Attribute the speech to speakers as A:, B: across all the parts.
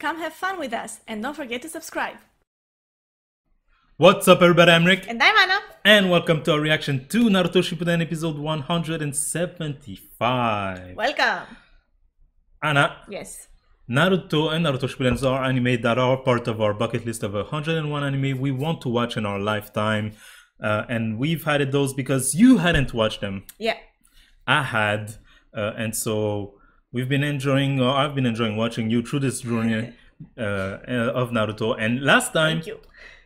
A: Come have fun with us and don't forget to subscribe.
B: What's up, everybody? I'm Rick,
A: And I'm Ana.
B: and welcome to our reaction to Naruto Shippuden episode 175.
A: Welcome.
B: Ana,
A: Yes.
B: Naruto and Naruto Shippuden are anime that are part of our bucket list of 101 anime we want to watch in our lifetime. Uh, and we've had those because you hadn't watched them.
A: Yeah.
B: I had, uh, and so we've been enjoying, or I've been enjoying watching you through this journey uh, uh, of Naruto. And last time,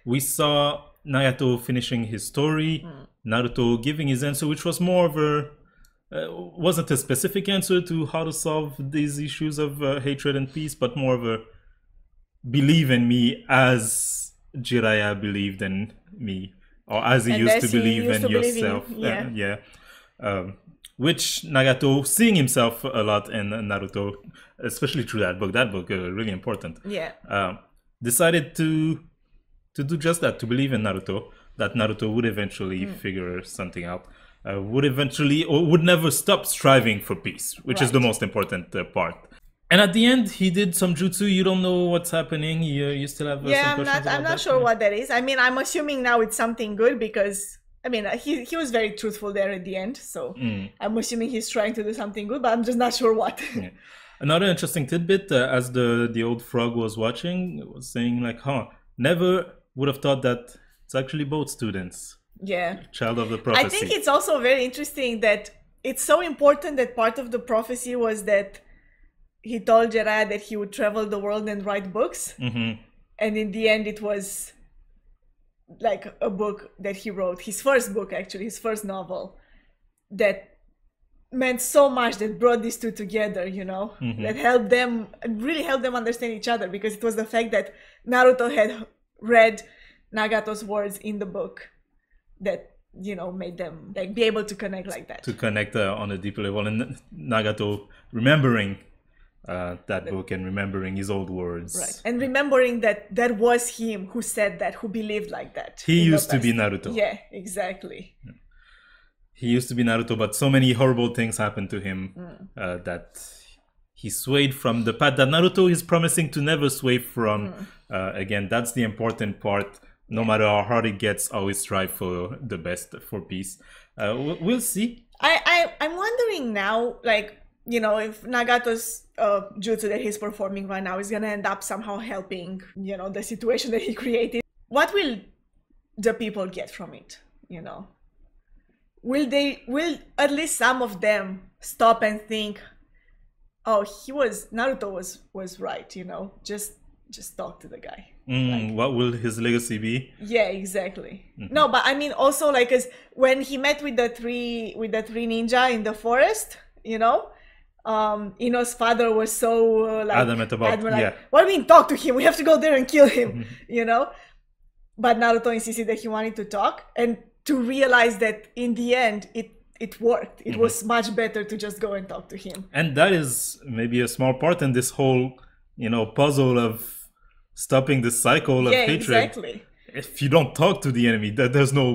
B: we saw Nagato finishing his story, Naruto giving his answer, which was more of a uh, wasn't a specific answer to how to solve these issues of uh, hatred and peace, but more of a believe in me as Jiraiya believed in me, or as he
A: And
B: used to believe
A: used
B: in
A: to believe in-
B: yourself. Uh,
A: yeah.
B: yeah. Um, which Nagato seeing himself a lot in Naruto, especially through that book. That book uh, really important
A: Yeah.
B: um, decided to to do just that to believe in Naruto that Naruto would eventually
A: Hmm.
B: figure something out uh, would eventually or would never stop striving for peace which is the most important uh, part and at the end he did some jutsu you don't know what's happening you, you still have uh,
A: Yeah, I'm not I'm not
B: that?
A: sure
B: Yeah.
A: what that is. I mean, I'm assuming now it's something good because I mean, he he was very truthful there at the end, so
B: Mm.
A: I'm assuming he's trying to do something good, but I'm just not sure what.
B: Yeah. Another interesting tidbit, uh, as the the old frog was watching, was saying like, "Huh, never would have thought that it's actually both students,
A: yeah.
B: child of the prophecy."
A: I think it's also very interesting that it's so important that part of the prophecy was that he told Jiraiya that he would travel the world and write books,
B: hmm
A: and in the end, it was like a book that he wrote, his first book actually, his first novel, that meant so much that brought these two together, you know, that helped them really helped them understand each other because it was the fact that Naruto had read Nagato's words in the book that you know made them like be able to connect like that.
B: to connect uh, on a deeper level and Nagato remembering uh, that book and remembering his old words.
A: Right. And remembering that that was him who said that, who believed like that.
B: He used to be. Naruto.
A: Yeah, exactly.
B: He used to be Naruto, but so many horrible things happened to him
A: Mm.
B: uh, that he swayed from the path that Naruto is promising to never sway from.
A: Mm.
B: Uh, again, that's the important part. No matter how hard it gets, always strive for the best for peace. Uh, we'll see.
A: I, I I'm wondering now, like you know, if Nagato's uh, jutsu that he's performing right now is gonna end up somehow helping, you know, the situation that he created. What will the people get from it? You know, will they? Will at least some of them stop and think, oh, he was Naruto was was right. You know, just just talk to the guy.
B: Mm, what will his legacy be?
A: Yeah, exactly. No, but I mean also like as when he met with the three with the three ninja in the forest, you know, um, Ino's father was so uh, like
B: Adamant about-
A: like,
B: yeah.
A: What do you mean talk to him? We have to go there and kill him, you know. But Naruto insisted that he wanted to talk and to realize that in the end it it worked. It was much better to just go and talk to him.
B: and that is maybe a small part in this whole you know puzzle of stopping the cycle of
A: yeah,
B: hatred
A: exactly.
B: if you don't talk to the enemy that there's no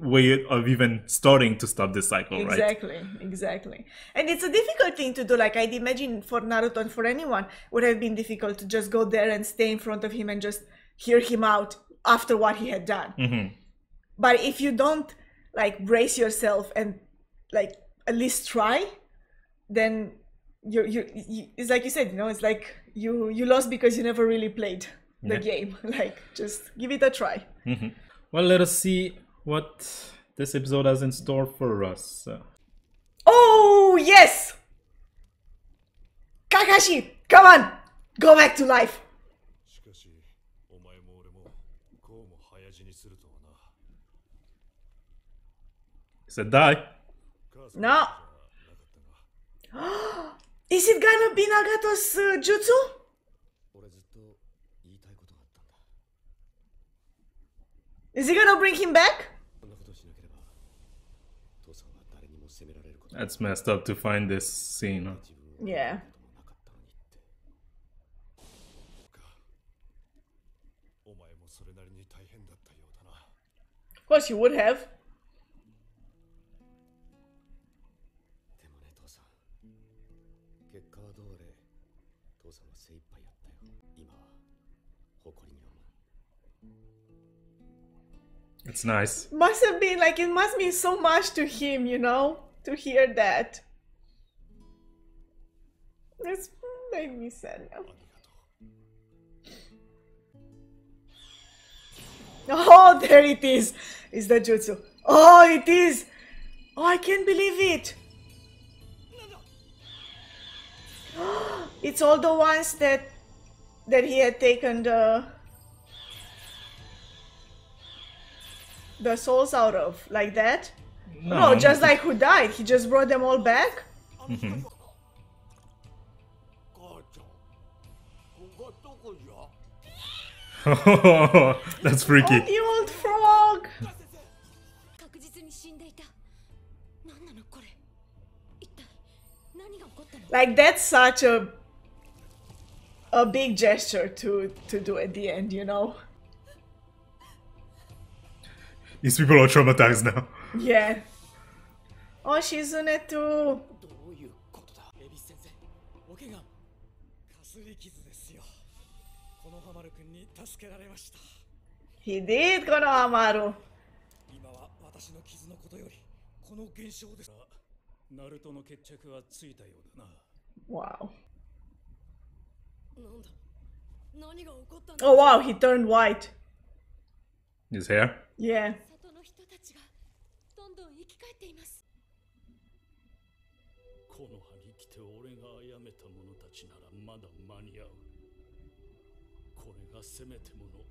B: way of even starting to stop this cycle right
A: Exactly, exactly. And it's a difficult thing to do. Like I'd imagine for Naruto and for anyone would have been difficult to just go there and stay in front of him and just hear him out after what he had done.
B: Mhm.
A: But if you don't like brace yourself and like at least try, then you you, it's like you said, you know, it's like you you lost because you never really played the
B: Yeah.
A: game. Like just give it a try.
B: well let us see what this episode has in store for us.
A: Oh, yes! Kakashi, come on! Go back to life!
B: He said die.
A: No! Is it gonna be Nagato's uh, jutsu? Is he gonna bring him back?
B: That's messed up to find this scene.
A: Yeah. Of course you would have.
B: It's nice.
A: Must have been like it must mean so much to him, you know to hear that. This made me sad now. Oh, there it is! is! Is that jutsu. Oh, it is! Oh, I can't believe it! it's all the ones that that he had taken the the souls out of, like that. No, no just like who died. He just brought them all back?
C: Mm-hmm.
B: That's freaky.
A: Oh, old frog! like, that's such a a big gesture to to do at the end, you know?
B: These people are traumatized now.
A: Yeah. Oh, Shizune too.
C: どういうことだエビス先生お怪我かすり傷ですよこのハマル君に助けられました
A: He did, Konohamaru.
C: 今は私の傷のことよりこの現象ですナルトの決着はついたようだな
A: Wow.
D: なんだ何が起こったんだ
A: Oh wow, he turned white.
B: His hair.
A: Yeah.
D: 里の人たちがどんどん生き返っています
C: この葉に来て俺が殺めた者たちならまだ間に合うこれがせめてもの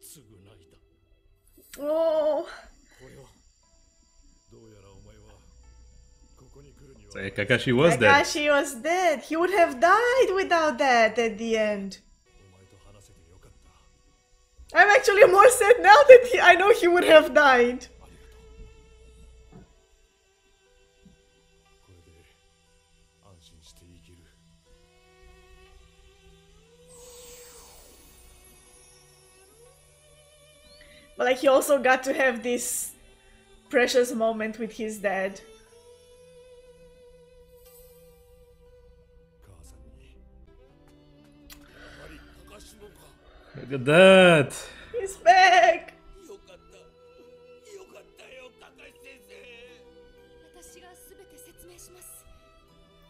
C: 償いだ
A: Oh.
C: これはどうやらお前はここに来るには
B: So Kakashi was dead.
A: Kakashi was dead. He would have died without that at the end.
C: お前と話せてよかった
A: I'm actually more sad now that he, I know he would have died. But like he also got to have this precious moment with his dad.
B: Look at that!
A: He's back!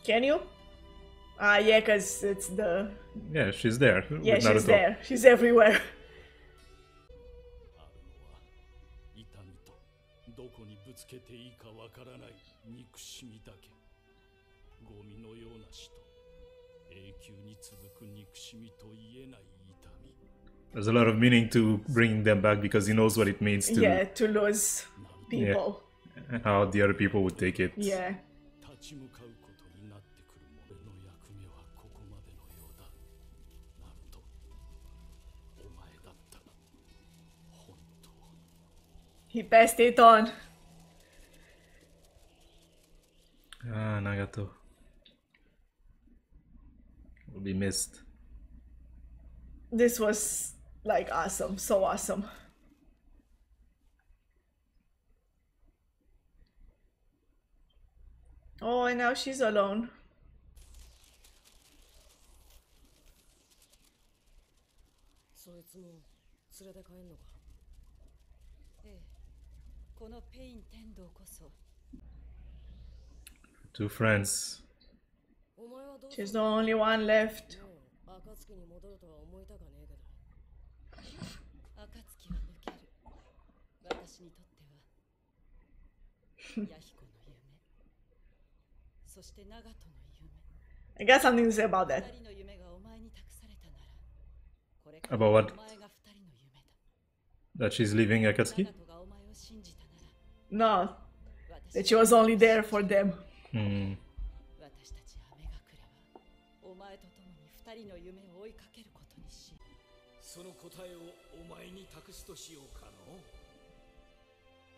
A: Can you? Ah, uh, yeah, because it's the...
B: Yeah, she's there.
A: Yeah, she's there. She's everywhere.
C: ぶつけていいかわからない憎しみだけゴミのような死と永久に続く憎しみと言えない痛み
B: There's a lot of meaning to bringing them back because he knows what it means to
A: Yeah, to lose people.
B: how the other people would take it.
A: Yeah.
C: 立ち向かうことになってくる俺の役目はここまでのようだナルトお前だったな本当
A: He passed it on.
B: Ah, Nagato. Will be missed.
A: This was like awesome, so awesome. Oh, and now she's alone.
E: そいつも連れて帰んのかええこのペイン天道こそ
B: Two friends.
A: She's the only one left. I got something to say about that.
B: About what? That she's leaving Akatsuki?
A: No, that she was only there for them.
B: Hmm.
E: 私たち雨が来ればお前と共に二人の夢を追いかけることにし
C: その答えをお前に託すとしようかの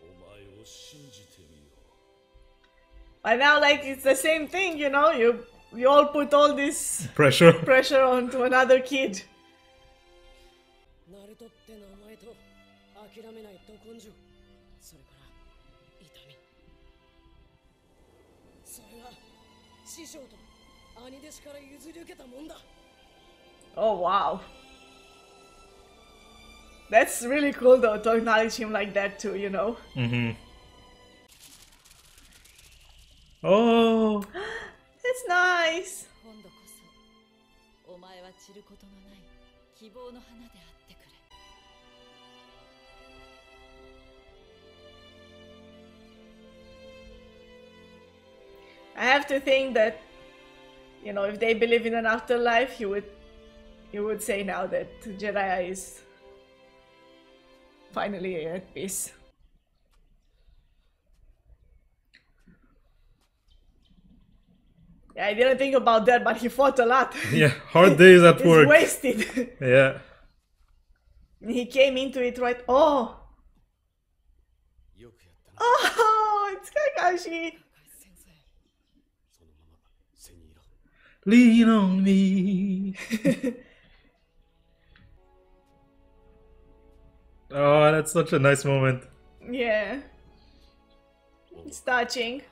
C: お前を信じてみよう
A: But now, like, it's the same thing, you know? You, you all put all this
B: Pressure.
A: pressure onto another kid.
E: ナルトって名前と諦めないど根性
A: Oh, wow. That's really cool though to acknowledge him like that too, you know.
B: Mm-hmm. Oh,
A: It's nice. I have to think that, you know, if they believe in an afterlife, he would, he would say now that Jiraiya is finally at peace. Yeah, I didn't think about that, but he fought a lot.
B: Yeah, hard days at work.
A: wasted.
B: yeah.
A: He came into it right. Oh. Oh, it's Kakashi.
B: Lean on me. oh, that's such a nice moment.
A: Yeah, it's touching.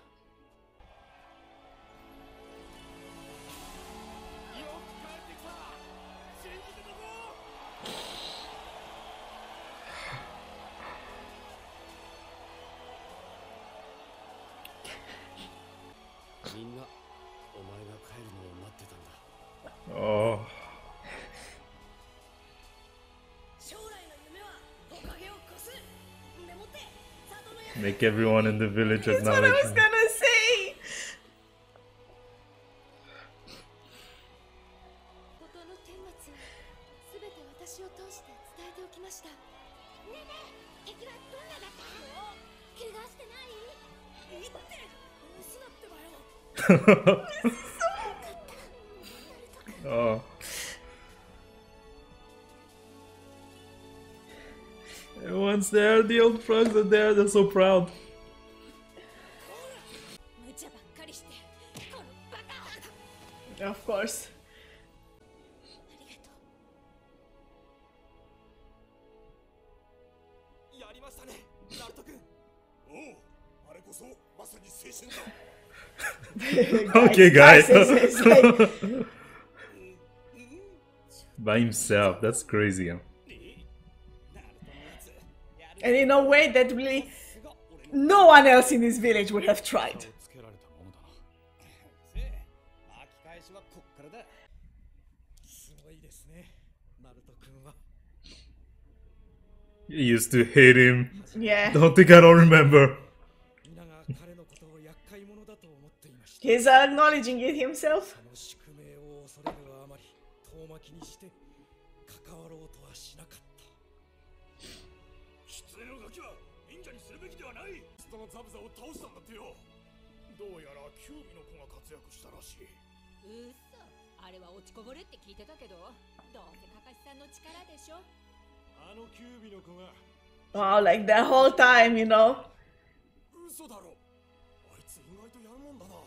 B: Make everyone in the village
A: That's what I
B: acknowledge
A: was gonna
B: frogs are there, they're so proud.
A: Of course.
B: okay, guys. By himself, that's crazy
A: and in a way that really no one else in this village would have tried.
B: You used to hate him.
A: Yeah.
B: Don't think I don't remember.
A: He's acknowledging it himself.
C: にするべきではない。人のザブザを倒したんだってよ。どうやらキュービの子が活躍したらしい。う
E: っそあれは落ちこぼれって聞いてたけどどうせカカシさんの力でしょ。
C: あのキュービの子が。
A: Wow, like that whole time, you know.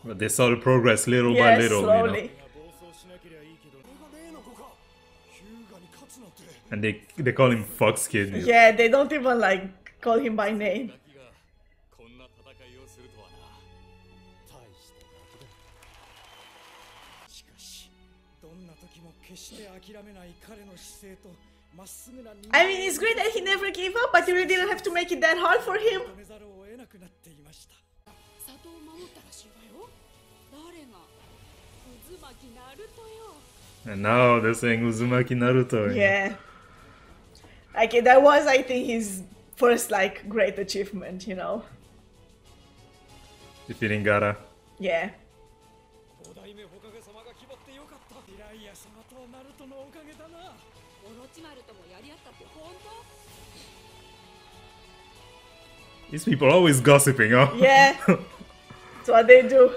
B: They saw the progress little
A: yes,
B: by little,
A: slowly.
C: you know.
B: And they they call him Fox Kid.
A: Yeah, they don't even like call him by name. I mean, it's great that he never gave up, but you really didn't have to make it that hard for him.
B: And now they're saying Uzumaki Naruto.
A: Yeah. Okay, that was, I think, his first like great achievement, you know.
B: Defeating Gaara.
A: Yeah.
B: These people are always gossiping, huh?
A: Yeah. That's what they do.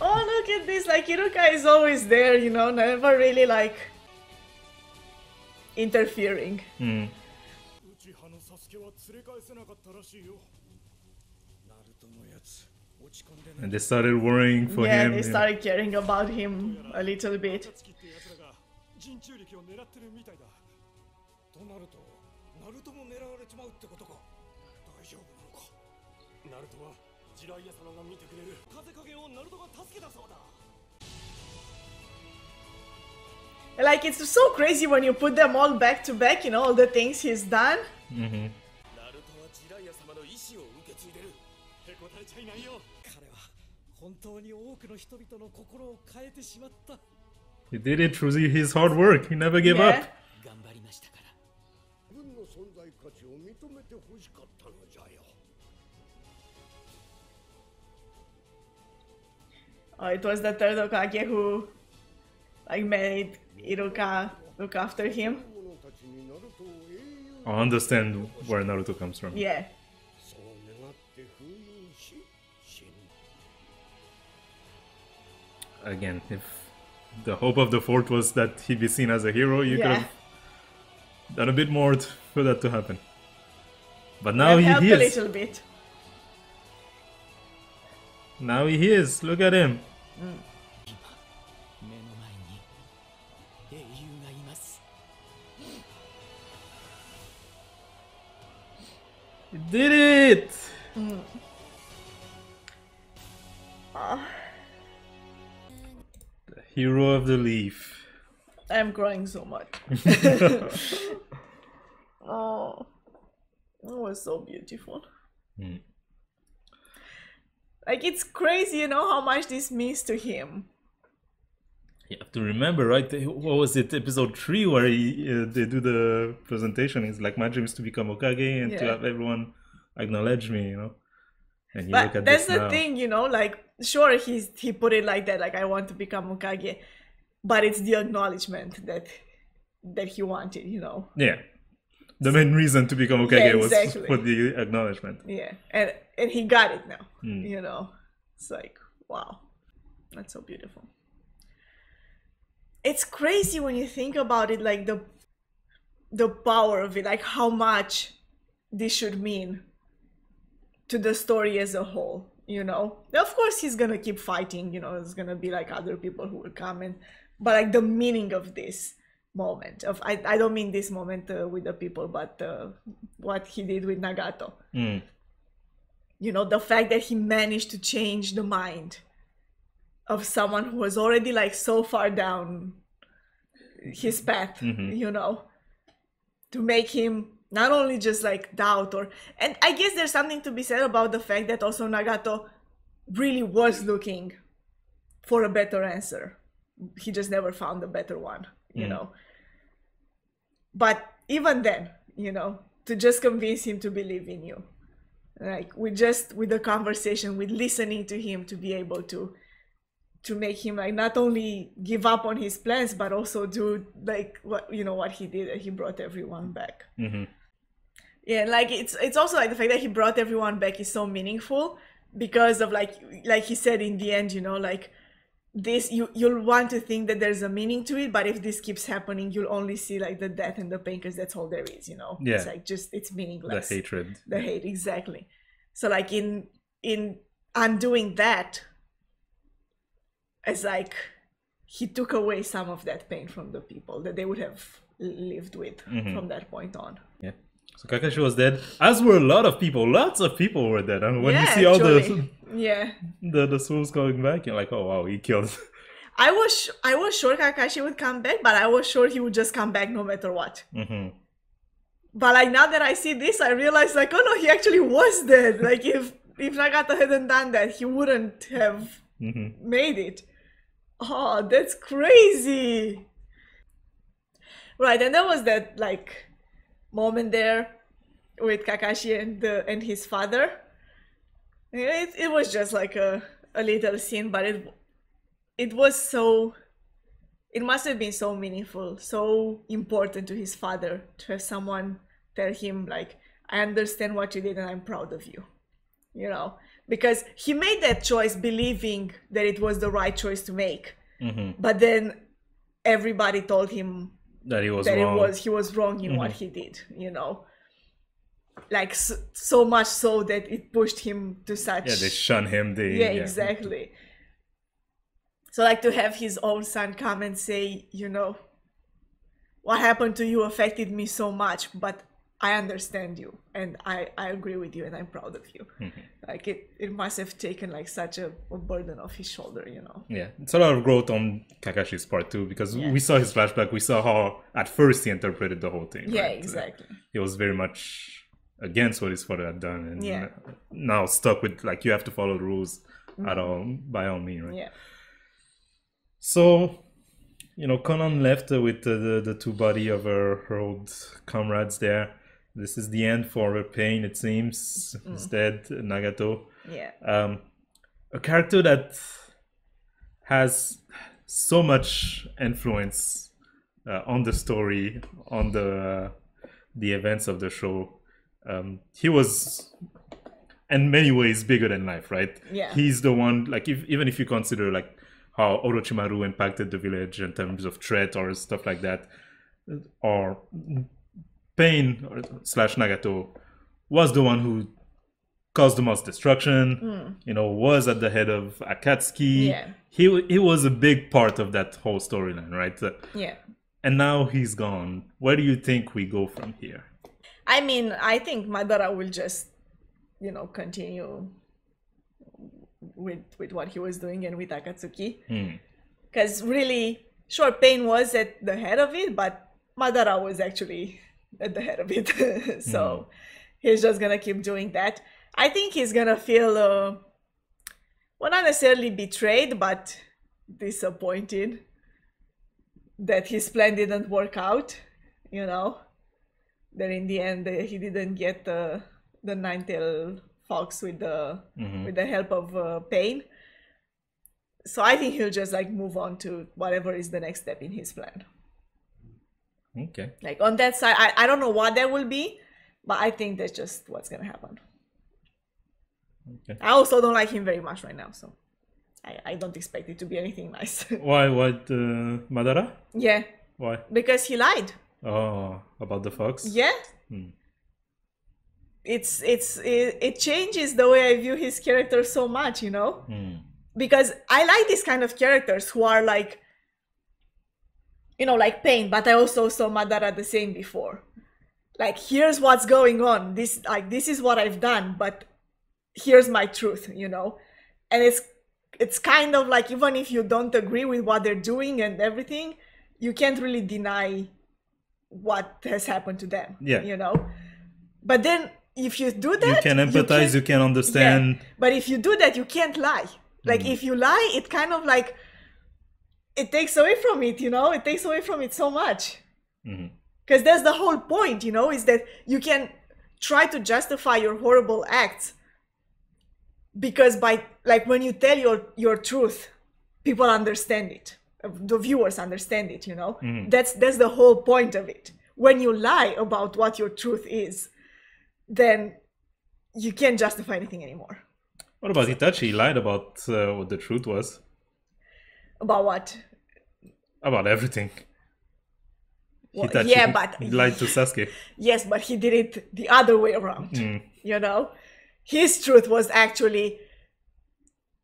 A: Oh, look at this. Like, Iruka is always there, you know, never really, like, interfering.
B: Hmm. And they started worrying for
A: Yeah,
B: him.
A: they
B: you know.
A: started caring about him a little bit.
C: つきって奴らが人中力を狙ってるみたいだとなるとナルトも狙われちまうってことか大丈夫なのかナルトはジライヤ様が見てくれる風影をナルトが助けたそうだ
A: Like it's so crazy when you put them all back to back, you know, all the things he's done.
B: うん
C: ちゃいないよ彼は本当に多くの人々の心を変えてしまった
B: He did it through his hard work. He never gave up.
C: 頑張りましたから
F: 軍の存在価値を認めてほしかったのじゃよ
A: Oh, it was the third Hokage who like made Iruka look after him.
B: I understand where Naruto comes from.
A: Yeah.
B: again, if the hope of the Fourth was that he'd be seen as a hero, you
A: yeah.
B: could have done a bit more for that to happen. But now he, he is.
A: a little bit.
B: Now he is. Look at him.
C: Mm.
B: He did it! Mm. Uh hero of the leaf.
A: I'm crying so much. oh, it was so beautiful.
B: Mm.
A: Like it's crazy, you know how much this means to him.
B: You have to remember, right? What was it? Episode three, where he, uh, they do the presentation. It's like my dream is to become Hokage and to have everyone acknowledge me. You know. And you look
A: But
B: at
A: that's the
B: now.
A: thing, you know, like sure he's he put it like that, like I want to become Hokage, but it's the acknowledgement that that he wanted, you know.
B: Yeah. The main reason to become Hokage
A: Yeah,
B: was for the acknowledgement.
A: Yeah, and and he got it now.
B: Mm.
A: You know, it's like wow, that's so beautiful. It's crazy when you think about it, like the the power of it, like how much this should mean to the story as a whole. You know, of course he's gonna keep fighting. You know, there's gonna be like other people who will come and, but like the meaning of this moment of I, I don't mean this moment uh, with the people, but uh, what he did with Nagato
B: Mm.
A: you know the fact that he managed to change the mind of someone who was already like so far down his path
B: Mhm.
A: you know to make him not only just like doubt or and i guess there's something to be said about the fact that also nagato really was looking for a better answer. He just never found a better one you
B: Mm.
A: know? But even then you know to just convince him to believe in you. Like with just with the conversation with listening to him to be able to to make him like not only give up on his plans but also do like what you know what he did he brought everyone back.
B: Hmm
A: yeah like it's it's also like the fact that he brought everyone back is so meaningful because of like like he said in the end you know like this you you'll want to think that there's a meaning to it but if this keeps happening you'll only see like the death and the pain because that's all there is you know it's
B: Yeah.
A: like just it's meaningless The
B: hatred.
A: the hate exactly so like in in undoing that it's like he took away some of that pain from the people that they would have lived with
B: Mhm.
A: from that point on.
B: So Kakashi was dead, as were a lot of people. Lots of people were dead. And when you see all the,
A: yeah
B: the the souls going back, you're like, oh wow, he killed.
A: i was i was sure kakashi would come back but i was sure he would just come back no matter what
B: hmm
A: but like now that i see this i realize like oh no he actually was dead like if if nagato hadn't done that he wouldn't have
B: hmm
A: made it. Oh, that's crazy. Right, and there was that like moment there with Kakashi and the and his father. It, it was just like a, a little scene, but it it was so it must have been so meaningful, so important to his father to have someone tell him like, I understand what you did and I'm proud of you you know? Because he made that choice believing that it was the right choice to make.
B: Hmm
A: but then everybody told him
B: That he was
A: that
B: wrong.
A: it was he was wrong in what mm-hmm. he did you know like so, so much so that it pushed him to such
B: Yeah, they shun him. They
A: yeah, exactly so like to have his own son come and say you know what happened to you affected me so much but I understand you and I, I agree with you and I'm proud of you.
B: Mm-hmm.
A: Like it, it must have taken like such a, a burden off his shoulder, you know.
B: Yeah, it's a lot of growth on Kakashi's part too, because
A: Yeah.
B: we saw his flashback. We saw how at first he interpreted the whole thing.
A: Yeah,
B: right?
A: exactly.
B: He was very much against what his father had done, and
A: Yeah.
B: now stuck with like you have to follow the rules at all by all means, right?
A: Mm-hmm. Yeah.
B: So, you know, Konan left with the, the, the two body of her, her old comrades there. This is the end for pain, it seems.
A: Mm.
B: Instead, Nagato.
A: Yeah.
B: Um, a character that has so much influence uh, on the story, on the the events of the show. Um, he was, in many ways, bigger than life, right?
A: Yeah.
B: He's the one. Like, if, even if you consider like how Orochimaru impacted the village in terms of threat or stuff like that, or Pain or slash Nagato was the one who caused the most destruction. You know, was at the head of Akatsuki.
A: Yeah.
B: He he was a big part of that whole storyline, right?
A: Yeah.
B: and now he's gone. Where do you think we go from here?
A: I mean, I think Madara will just, you know, continue with with what he was doing and with Akatsuki.
B: Hmm.
A: Because really, sure, Pain was at the head of it, but Madara was actually at the head of it. so he's just gonna keep doing that. I think he's gonna feel, uh, well, not necessarily betrayed, but disappointed that his plan didn't work out. You know, that in the end uh, he didn't get the the nine tail fox with the with the help of uh, Pain. So I think he'll just like move on to whatever is the next step in his plan.
B: Okay.
A: Like on that side, I, I don't know what that will be, but I think that's just what's gonna happen.
B: Okay.
A: I also don't like him very much right now, so I, I don't expect it to be anything nice.
B: Why? What? Uh, Madara?
A: yeah,
B: Why?
A: because he lied.
B: Oh, about the fox.
A: Yeah.
B: Hmm.
A: It's it's it, it changes the way I view his character so much, you know?
B: Hmm.
A: Because I like these kind of characters who are like you know, like pain, but I also saw Madara the same before. Like here's what's going on. This like this is what I've done, but here's my truth, you know? And it's it's kind of like even if you don't agree with what they're doing and everything, you can't really deny what has happened to them.
B: Yeah.
A: You know? But then if you do that,
B: You can empathize.
A: can't-
B: You can understand.
A: yeah. But if you do that, you can't lie. Like
B: Mm.
A: if you lie, it kind of like it takes away from it, you know? It takes away from it so much. Because that's the whole point, you know, is that you can try to justify your horrible acts because by like when you tell your your truth, people understand it. The viewers understand it, you know? That's that's the whole point of it. When you lie about what your truth is, then you can't justify anything anymore.
B: What about Itachi? He lied about uh, what the truth was
A: About what?
B: about everything.
A: Well, yeah, but He
B: lied to Sasuke.
A: yes, but he did it the other way around.
B: Mm.
A: You know, his truth was actually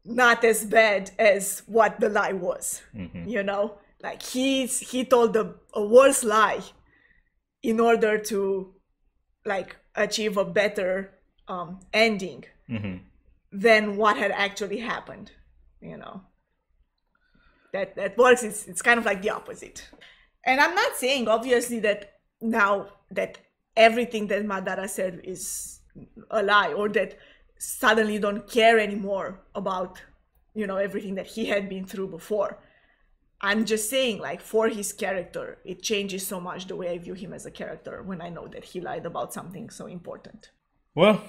A: not as bad as what the lie was.
B: Mm-hmm.
A: You know, like he's he told a, a worse lie in order to like achieve a better um, ending
B: Mhm.
A: than what had actually happened. You know, that that works. It's it's kind of like the opposite. And I'm not saying obviously that now that everything that Madara said is a lie or that suddenly you don't care anymore about you know everything that he had been through before. I'm just saying, like, for his character, it changes so much the way I view him as a character when I know that he lied about something so important.
B: Well,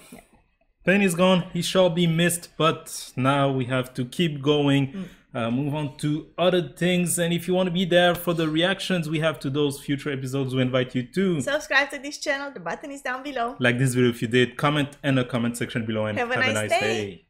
B: Pain is gone. He shall be missed, but now we have to keep going, mm. Uh, move on to other things. And if you want to be there for the reactions we have to those future episodes, we invite you to
A: Subscribe to this channel, the button is down below.
B: like this video if you did, comment in the comment section below, and
A: Have a nice day.
B: day.